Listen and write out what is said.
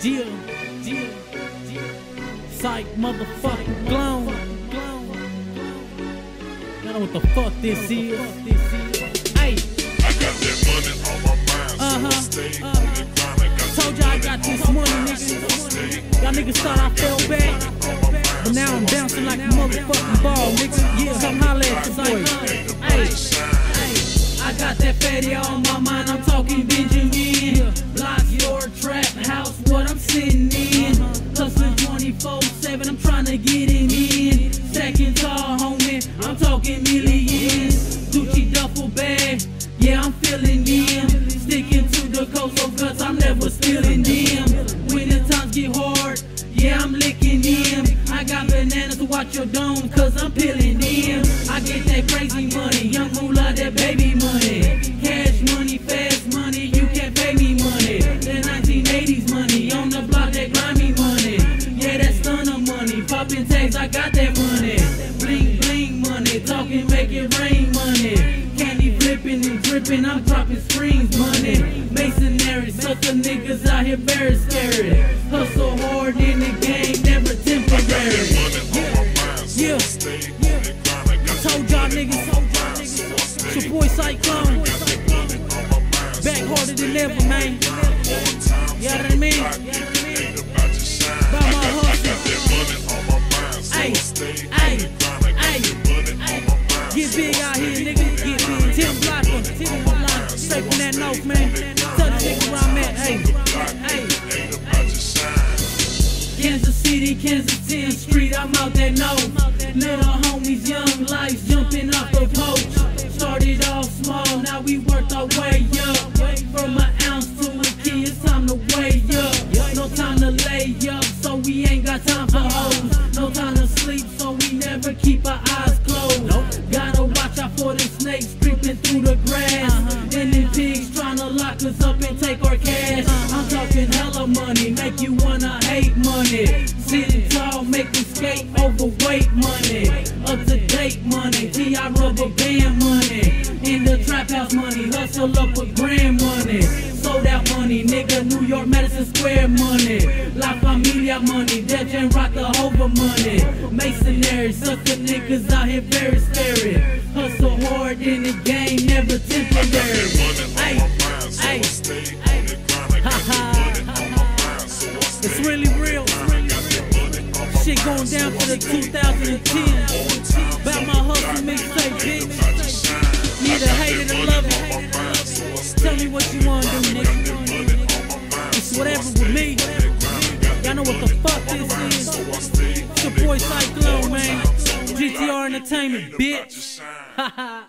Jill, Jill, Jill. Psych, motherfucking glown. You know what the fuck this is? Hey. I got that money on my mind, Uh-huh, so I stay uh-huh. on the grind. I got Told y'all I got this money, nigga. Y'all niggas thought I fell back. But now I'm bouncing like a motherfucking ball, nigga. Yeah, come holla at your boy. Hey, hey, I got that fatty on my mind. Trying to get it in. Second tall, homie, I'm talking millions. Gucci duffel bag, yeah, I'm feeling them. Sticking to the coast of guts, I'm never stealing them. When the times get hard, yeah, I'm licking them. I got bananas to watch your dome, cause I'm peeling them. I get that crazy money, young moolah, that baby money. Cash money, fast money, you can't pay me money. That 1980s money, popping tags, I got that money. Bling, bling money, talking, make it rain money. Candy flipping and dripping, I'm dropping screens money. Masonry, sucker niggas out here very scary. Hustle hard in the game, never temporary. Yeah, yeah, yeah. I told y'all niggas, your boy Cyclone. Back harder than ever, man. You know what I mean? About my hustle. Kansas City, Kansas 10th Street, I'm out that north. Little homies, young lives jumping off the poach. Started off small, now we worked our way up. From an ounce to a key, it's time to weigh up. No time to lay up, so we ain't got time for hoes. No time to sleep, so we never keep our eyes closed. Gotta watch out for the snakes creeping through the grass. And them pigs trying to lock us up and take our cash. I'm talking hella money, wanna hate money. Sitting tall, you skate overweight money. Up to date money, T.I. rubber band money. In the trap house money, hustle up a grand money. Sold out money, nigga, New York, Madison Square money. La Familia money, Dead and Rock the Hover money. Masonry, sucker niggas out here very scary. Hustle hard in the game, never temporary. It's really real. Shit going down for the 2010. About my hustle mixtape, bitch. Need to hate it or love it. Tell me what you wanna do, nigga. It's whatever with me. Y'all know what the fuck this is. It's your boy Cyclone, man. GTR Entertainment, bitch. Ha ha.